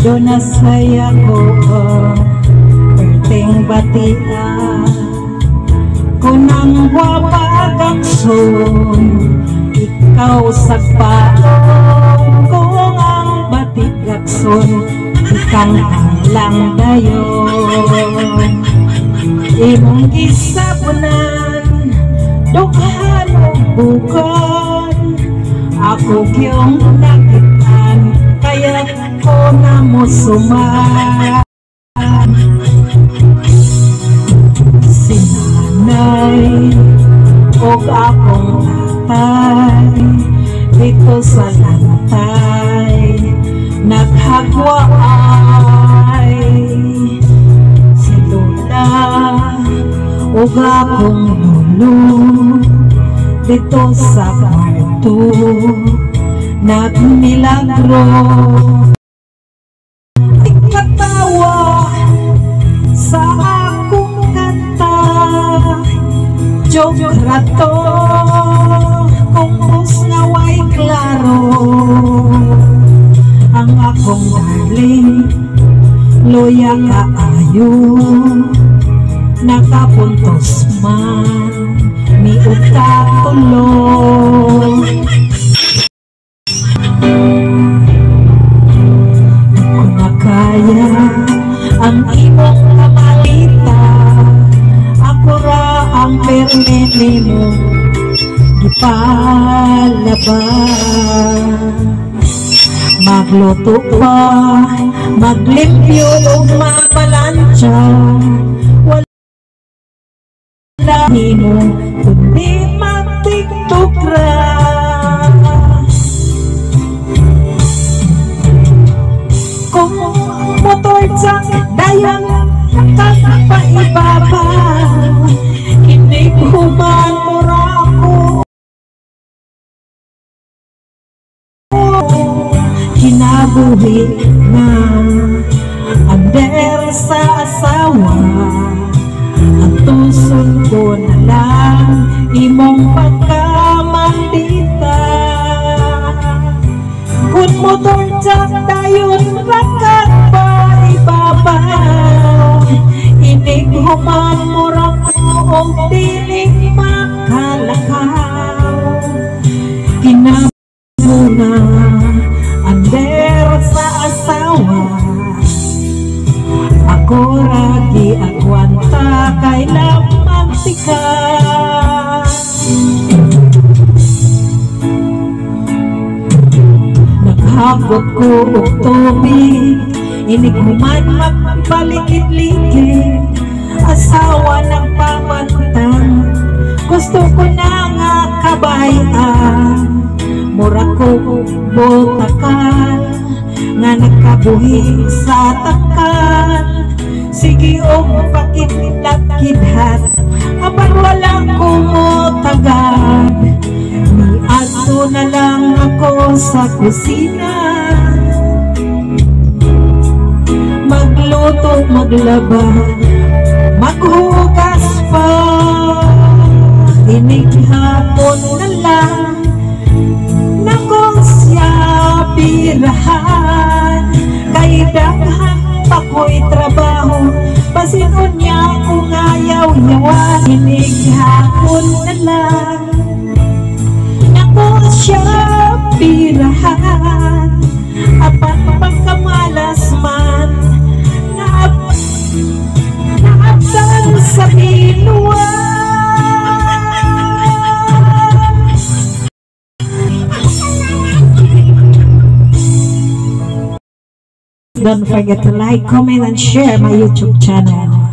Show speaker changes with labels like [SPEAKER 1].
[SPEAKER 1] na saya ko Perting batian. Kunang wapagakson Ikaw sa paong Kung ang batigakson Ikang lang dayon. Imong gisabunan Dughan o bukan Ako kiyong nakitan Kaya ko na mo suman Sinanay O akong tatay Dito sa lantay Naghagwa ay Si Lola O akong lolo Dito sa kwarto Nagmilagro Ikatawa sa akong kanta. Joke rato kung usnaway klaro. Ang akong darling Loya kaayo Nakapuntos man Miot katulong permene mo Gipalabas Magluto pa, maglimpyo o mapalansya Wala mo, kundi magtiktukra Kung motor sa dayan Kinabuhi na Ander sa asawa. Ang tuson ko na lang Imong pagkamandita. Kun motor jack dayon rakat pa ibabaw Inig humamurang noong diling makalakaw Ako ragi agwanta kay lamang tikas Naghakot ko og tubig Iniguman magpalikit-likit. Asawa ng pamantang Gusto ko na nga kabayan. Mura ko botakan Nga nagkabuhi sa takan Sige o pakitlat-kidhat Apan walang kumutagan Miadto na lang ako sa kusina. Magluto, maglaba Maghugas pa. Inig hapon na lang Nakong siya pirahan. Kay daghan pa ko'y trabaho yawa Inig hapon na lang. Nakong siya pirahan. Apat pagkamalas man. Naab Naabdan sa binuan Don't forget to like, comment, and share my YouTube channel.